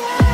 inside